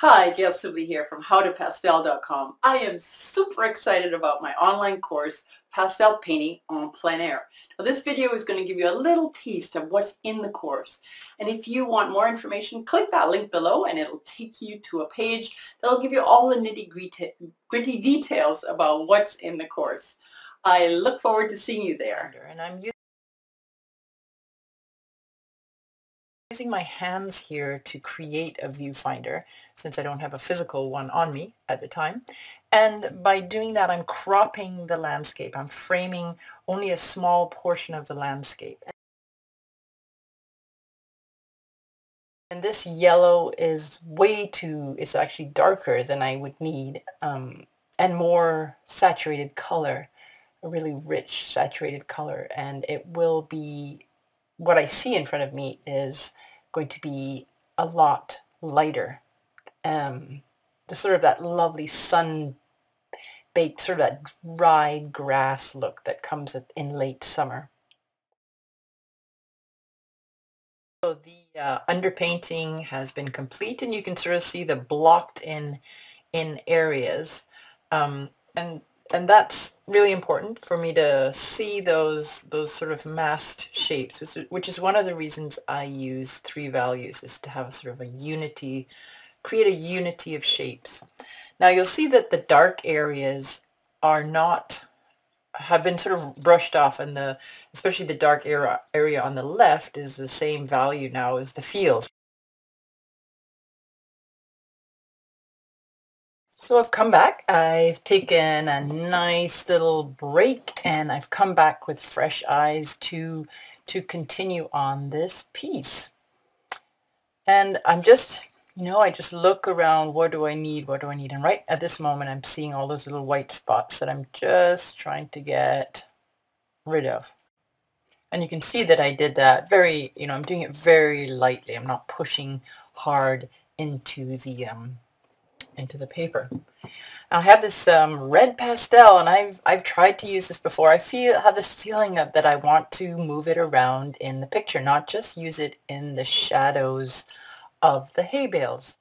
Hi, Gail Sibley here from howtopastel.com. I am super excited about my online course, Pastel Painting en Plein Air. Now this video is going to give you a little taste of what's in the course. And if you want more information, click that link below and it'll take you to a page that'll give you all the nitty gritty details about what's in the course. I look forward to seeing you there. And I'm using my hands here to create a viewfinder since I don't have a physical one on me at the time. And by doing that, I'm cropping the landscape. I'm framing only a small portion of the landscape. And this yellow is way too, it's actually darker than I would need um, and more saturated color, a really rich saturated color. And it will be what I see in front of me is going to be a lot lighter. Um, the sort of that lovely sun baked, sort of that dried grass look that comes in late summer. So the uh, underpainting has been complete and you can sort of see the blocked in in areas. Um, and and that's really important for me to see those those sort of masked shapes, which is one of the reasons I use three values, is to have a sort of a unity, create a unity of shapes. Now you'll see that the dark areas are not have been sort of brushed off and the especially the dark area area on the left is the same value now as the fields. So I've come back. I've taken a nice little break and I've come back with fresh eyes to to continue on this piece. And I'm just, you know, I just look around, what do I need, what do I need? And right at this moment, I'm seeing all those little white spots that I'm just trying to get rid of. And you can see that I did that very, you know, I'm doing it very lightly. I'm not pushing hard into the um, into the paper. I have this um, red pastel, and I've I've tried to use this before. I feel have this feeling of that I want to move it around in the picture, not just use it in the shadows of the hay bales.